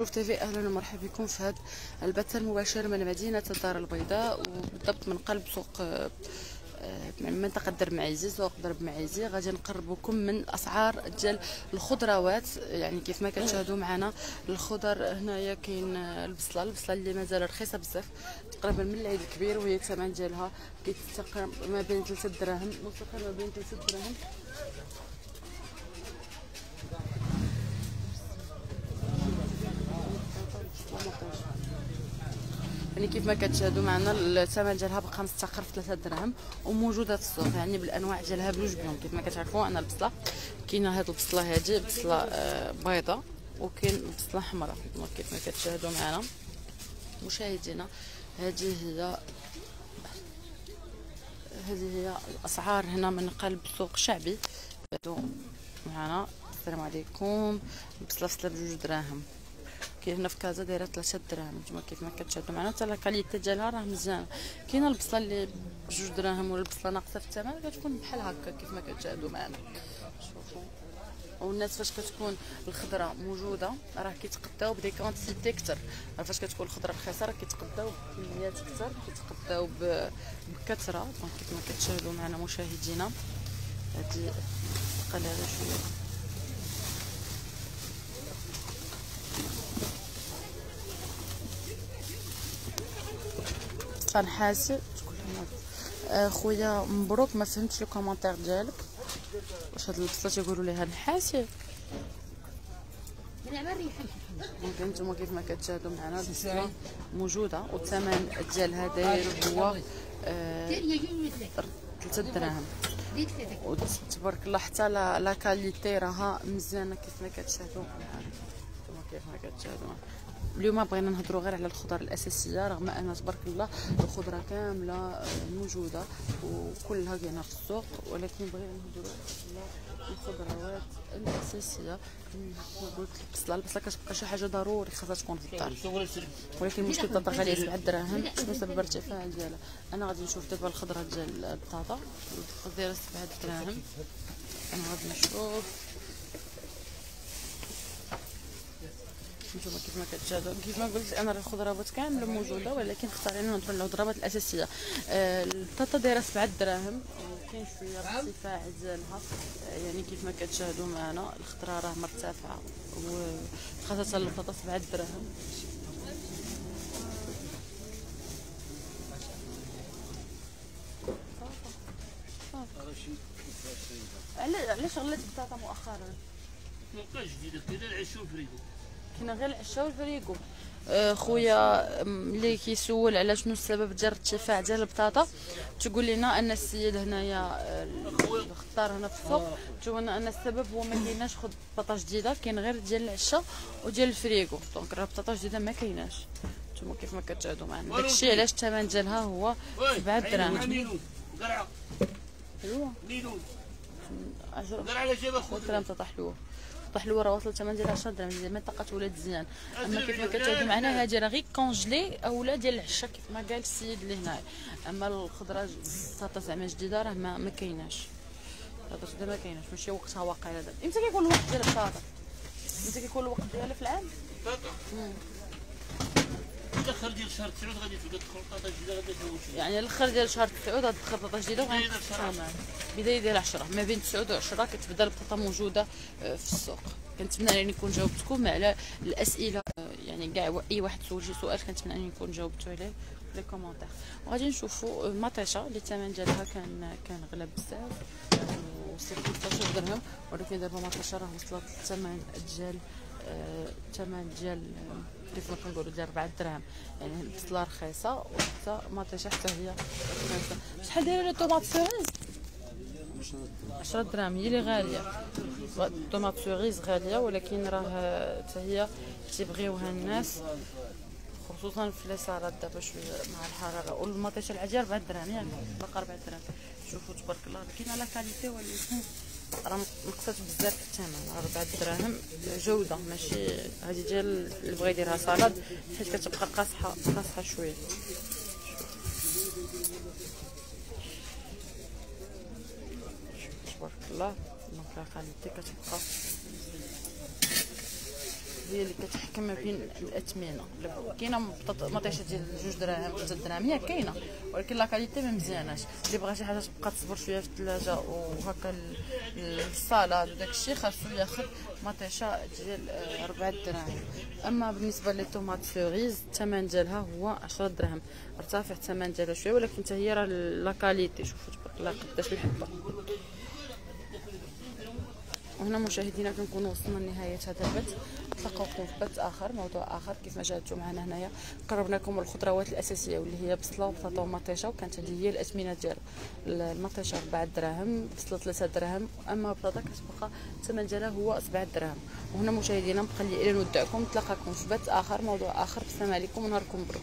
شوف تيفي أهلا ومرحبا بكم في هذا البث المباشر من مدينة الدار البيضاء وبالضبط من قلب سوق آه، آه، من منطقة درب معيزي سوق درب معيزي. غادي نقربكم من الاسعار ديال الخضروات. يعني كيف ما كتشاهدوا معنا الخضر هنايا كاين البصلة. البصلة اللي مازال رخيصة بزاف تقريبا من العيد الكبير وهي الثمن ديالها كيتستقر ما بين 3 دراهم ما بين 3 دراهم يعني كيف ما كتشاهدوا معنا الثمن ديالها بقى مستقر في 3 دراهم وموجودة في السوق يعني بالأنواع ديالها بجوج بيون كيف ما كتعرفوا أنا البصلة كاينة هاد البصلة هادي بصلة آه، بيضاء وكاين بصلة حمراء. كيف ما كتشاهدوا معنا. مشاهدينا هذه هي هذه هي الأسعار هنا من قلب سوق شعبي. معنا. السلام عليكم. بصله بجوج دراهم. كاين هنا في كازا دايره 3 دراهم نتوما كيف ما كتشاهدوا معنا. حتى ال qualité ديالها راه مزيانه كاينة البصلة اللي بجوج دراهم ولا البصله ناقصة في الثمن كتكون بحال هكا كيف ما كتشاهدوا معنا. شوفوا والناس فاش كتكون الخضرة موجودة راه كيتقداو ب des quantités فاش كتكون الخضرة رخيصة راه كيتقداو بكميات كثر كيتقداو بكثرة. donc كيف ما كتشاهدوا معنا مشاهدينا. هذه قليله شوية. فنحاسب آه، خويا مبروك ما فهمتش لو كومونتير ديالك واش هاد البصله تيقولوا ليها نحاسي ممكن نتوما كيف ما كتشاهدوا معنا البصله موجوده والثمن ديالها داير هو آه 3 دراهم وتبارك الله حتى لا كاليتي راها مزيانه كيف ما كتشاهدوا معنا كيف ما اليوم بغينا نهضروا غير على الخضر الأساسية رغم أن تبارك الله الخضرة كاملة آه، موجودة وكلها كاينة في السوق ولكن بغينا نهضروا على الخضروات الأساسية. قلت البصله البصلة كتبقى شي حاجة ضروري خاصها تكون في الدار ولكن المشكل البطاطا غاليه 7 دراهم شنو سبب ارتفاع ديالها؟ أنا غادي نشوف دابا الخضرة ديال البطاطا. دايره 7 دراهم أنا غادي نشوف. نتوما كيف ما كتشاهدوا كيف ما قلت أنا الخضروات كامله موجوده ولكن اختارينا نهضروا على الخضروات الأساسية. آه البطاطا دايره 7 دراهم وكاين شوية ارتفاع ديالها. آه يعني كيف ما كتشاهدوا معنا الخضره راه مرتفعه وخاصة البطاطا 7 دراهم. علاش غلات البطاطا مؤخرا؟ ما بقاش جديده كاين العشو فريدو كاين غير العشاء والفريكو. آه، خويا اللي كيسول على شنو السبب ديال الارتفاع ديال البطاطا. تقول لنا أن السيد هنايا آه، الخضار هنا في السوق تقول لنا أن السبب هو ما كايناش خد بطاطا جديدة كاين غير ديال العشاء وديال ال frigo. donc راه بطاطا جديدة ما كايناش. نتوما كيف ما كتشاهدوا معنا. داكشي علاش الثمن ديالها هو 7 دراهم. حلوة. 10 درهم بطاطا حلوة. واصله الثمن ديالها 10 درهم ديال منطقة ولاد زيان. أما كيف ما كتشاهدوا معنا هذه راه غير congelé اولا ديال العشاء كيف ما قال السيد اللي هنا. أما الخضرة البطاطا زعما جديدة راه ما, ما كايناش. جديدة ما كايناش ماشي وقتها واقع هذا. إمتى كيكون الوقت ديال البطاطا إمتى كيكون الوقت ديالها في العام؟ الآخر ديال شهر 9 غادي تبدا بطاطا جديدة غادي يعني الآخر ديال شهر 9 غادي تدخل بطاطا جديدة بداية ديال 10 ما بين 9 و 10 كتبدا البطاطا موجودة آه، في السوق. كنتمنى أنني نكون جاوبتكم على الأسئلة آه، يعني كاع أي واحد سول شي سؤال كنتمنى أنني نكون جاوبت عليه في les commentaires. وغادي نشوفوا مطيشة اللي الثمن ديالها كان كان غلا بزاف. وصلت 13 درهم ولكن دابا مطيشة راه وصلت الثمن ديال الثمن ديال كيف ما كنقولوا ديال 4 دراهم يعني البصله رخيصة وحتى مطيشة حتى هي رخيصة. شحال دايرة ال tomates cerises؟ 10 دراهم هي اللي غالية. ال tomates cerises غالية ولكن راه حتى هي تيبغيوها الناس خصوصا في لي سالاد دابا شوية مع الحرارة. والمطيشة العادية 4 دراهم ياك باقا 4 دراهم شوفوا تبارك الله كاينة لا كاليتي ولكن راه نقصات بزاف في الثمن 4 دراهم جودة ماشي هذه ديال اللي بغى يديرها سالاد حيت كتبقى قاصحة قاصحة شوية. تبارك الله. donc la qualité كتبقى هي اللي كتحكم ما بين الاثمنه كاينة مطيشه ديال جوج دراهم ثلاثة دراهم هي كاينة ولكن la qualité ما مزياناش اللي بغى شي حاجة تبقى تصبر شوية في الثلاجه وهكا ال- ال salade وداك الشيء خاصو ياخذ مطيشه ديال آه، ربعة دراهم اما بالنسبة les tomates cerises الثمن ديالها هو 10 دراهم أرتفع الثمن ديالها شوية ولكن حتى هي راه لا كاليتي شوفوا تبارك الله قداش الحبة. وهنا مشاهدينا كنكونوا وصلنا لنهاية هذا البث. نتلاقاوكم في بث آخر موضوع آخر. كيف ما شاهدتوا معنا هنايا قربنا لكم الخضروات الأساسية واللي هي بصله وبطاطا ومطيشه وكانت هذه هي الاثمنه ديال المطيشة 4 دراهم بصله 3 دراهم. أما البطاطا كتبقى الثمن ديالها هو 7 دراهم. وهنا مشاهدينا بقى لي نودعكم. نتلاقاكم في بث آخر موضوع آخر. بالسلام عليكم ونهاركم مبروك